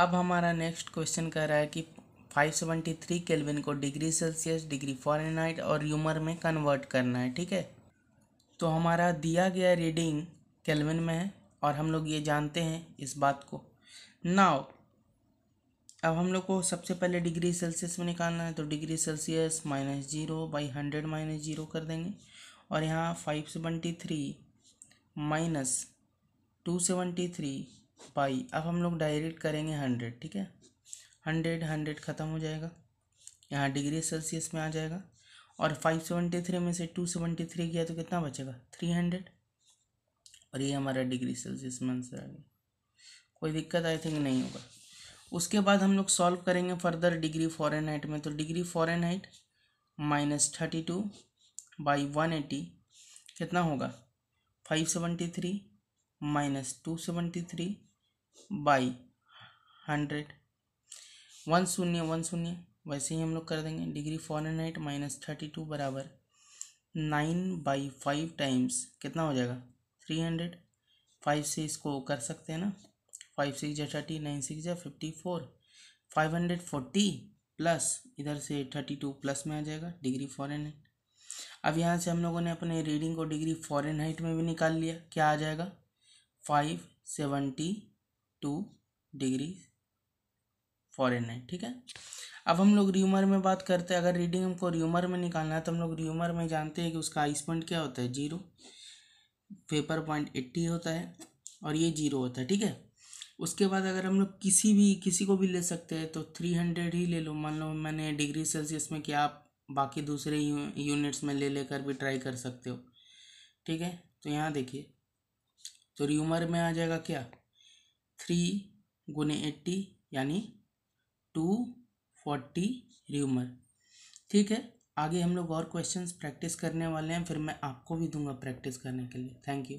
अब हमारा next question कह रहा है कि 573 केल्विन को डिग्री सेल्सियस डिग्री फॉरेनहाइट और यूमर में कन्वर्ट करना है, ठीक है? तो हमारा दिया गया रीडिंग केल्विन में है और हम लोग ये जानते हैं इस बात को। नाउ अब हम लोग को सबसे पहले डिग्री सेल्सियस में निकालना है तो degree Celsius minus zero by hundred minus zero कर देंगे। और यहाँ five seventy three minus two seventy three पाई। अब हम लोग डायरेक्ट करेंगे हंड्रेड, ठीक है? हंड्रेड हंड्रेड ख़त्म हो जाएगा। यहाँ डिग्री सेल्सियस में आ जाएगा। और फाइव सेवेंटी थ्री में से टू सेवेंटी थ्री गया तो कितना बचेगा? Three hundred. और ये हमारा डिग्री सेल्सियस में आंसर आ गया। कोई दिक्कत आई थिंक नहीं होगा। उसके बाद हम लोग सॉल्व करेंगे फर्दर डिग्री फॉरन हाइट में। तो degree Fahrenheit minus thirty two by one eighty कितना होगा? Five seventy three minus two seventy three by hundred one शून्य वन शून्य, वैसे ही हम लोग कर देंगे। Degree Fahrenheit minus thirty two बराबर नाइन बाई फाइव टाइम्स कितना हो जाएगा? थ्री हंड्रेड फाइव से इसको कर सकते हैं ना? फाइव सिक्स या थर्टी नाइन सिक्स जा fifty four five hundred forty plus इधर से थर्टी टू प्लस में आ जाएगा। डिग्री फॉरन हाइट अब यहाँ से हम लोगों ने अपने रीडिंग को डिग्री फॉरन हाइट में भी निकाल लिया। क्या आ जाएगा? Five seventy two degree Fahrenheit ठीक है? अब हम लोग र्यूमर में बात करते हैं। अगर रीडिंग हमको र्यूमर में निकालना है तो हम लोग र्यूमर में जानते हैं कि उसका आइस पॉइंट क्या होता है? ज़ीरो। पेपर पॉइंट एट्टी होता है और ये ज़ीरो होता है, ठीक है? उसके बाद अगर हम लोग किसी भी, किसी को भी ले सकते हैं तो थ्री हंड्रेड ही ले लो। मान लो मैंने डिग्री सेल्सियस में क्या, आप बाकी दूसरे यूनिट्स में ले लेकर भी ट्राई कर सकते हो, ठीक है? तो यहाँ देखिए तो र्यूमर में आ जाएगा क्या? थ्री गुने एट्टी यानी टू फोर्टी र्यूमर। ठीक है, आगे हम लोग और क्वेश्चंस प्रैक्टिस करने वाले हैं, फिर मैं आपको भी दूँगा प्रैक्टिस करने के लिए। Thank you